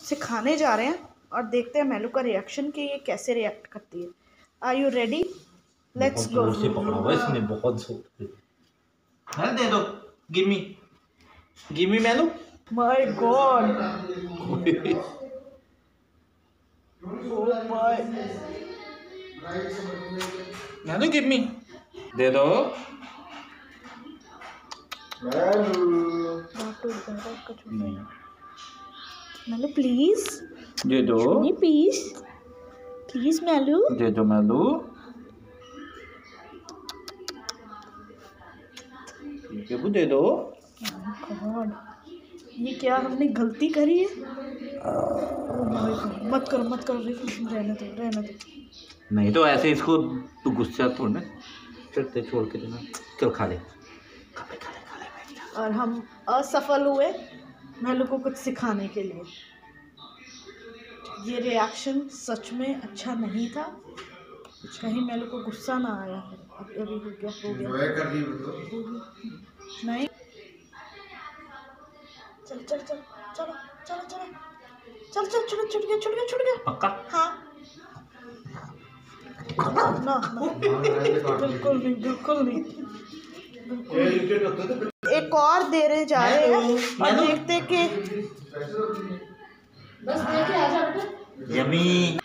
सिखाने जा रहे हैं और देखते हैं मेलू का रिएक्शन कि ये कैसे रिएक्ट करती है। Are you ready let's go से पकड़ा हुआ इसने बहुत ज़ोर से। दे दो गिव मी गिव मी मैनू माय गॉड मैनू। गिव मी दे दो नहीं। मेलू प्लीज़ दे दो। नहीं प्लीज़ प्लीज़ मेलू दे दो मैलू ठीक है दे दो। गॉड ये क्या हमने गलती करी है? Oh मत करो मत करो रहने दो रहने दो। नहीं तो ऐसे इसको तू गुस्सा थोड़ा चलते छोड़ के देना। चल खा ले। खा ले खा ले खा ले और हम असफल हुए। मेलू को कुछ सिखाने के लिए। ये रिएक्शन सच में अच्छा नहीं था। कहीं मेलू को गुस्सा ना आया अब अभी हो गया हो गया। एंजॉय कर रही हो तो। नहीं। चल चल चल चलो चलो चलो। चल चल छुट छुट गया छुट गया छुट गया। पक्का? हाँ। ना ना। बिल्कुल नहीं बिल्कुल नहीं। एक और दे रहे जा रहे हैं और देखते कि बस देखे हैं कि यमी